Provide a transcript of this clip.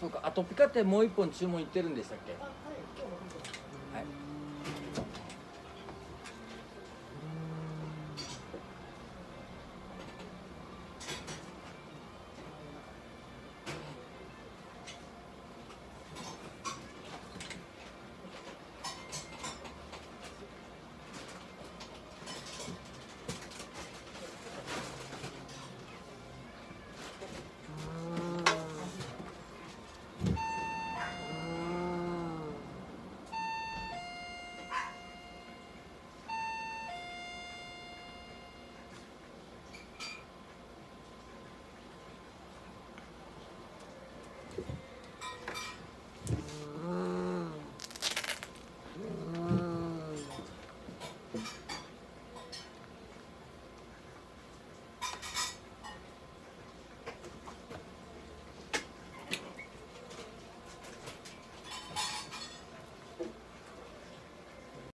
そうか。あとピカってもう一本注文いってるんでしたっけ？Mm. Mm.